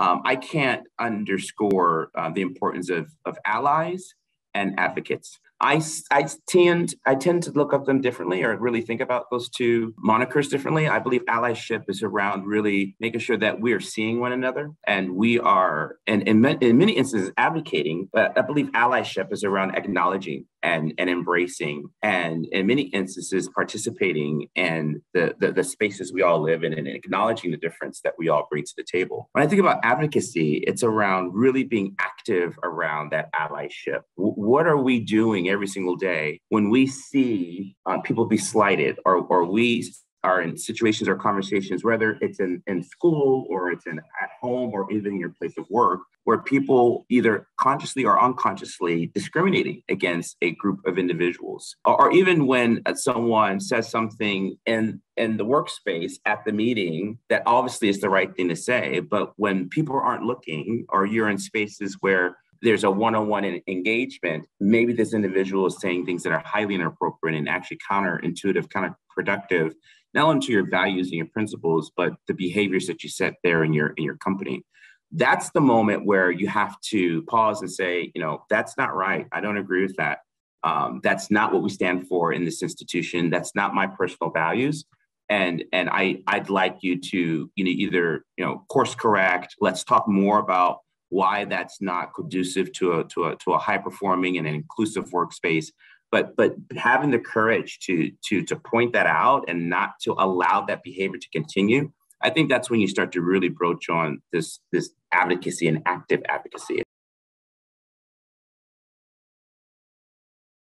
um, I can't underscore uh, the importance of, of allies and advocates. I, I tend I tend to look up them differently or really think about those two monikers differently. I believe allyship is around really making sure that we are seeing one another and we are and in, in many instances advocating, but I believe allyship is around acknowledging and, and embracing and in many instances participating in the, the, the spaces we all live in and acknowledging the difference that we all bring to the table. When I think about advocacy, it's around really being active around that allyship. W- what are we doing every single day when we see uh, people be slighted or, or we are in situations or conversations, whether it's in, in school or it's in home or even your place of work, where people either consciously or unconsciously discriminating against a group of individuals. Or, or even when uh, someone says something in, in the workspace at the meeting that obviously is the right thing to say, but when people aren't looking or you're in spaces where there's a one-on-one engagement, maybe this individual is saying things that are highly inappropriate and actually counterintuitive, kind of productive not only to your values and your principles, but the behaviors that you set there in your in your company. That's the moment where you have to pause and say, you know, that's not right. I don't agree with that. Um, that's not what we stand for in this institution. That's not my personal values. And and I I'd like you to you know either you know course correct. Let's talk more about why that's not conducive to a to a to a high performing and an inclusive workspace but but having the courage to to to point that out and not to allow that behavior to continue i think that's when you start to really broach on this this advocacy and active advocacy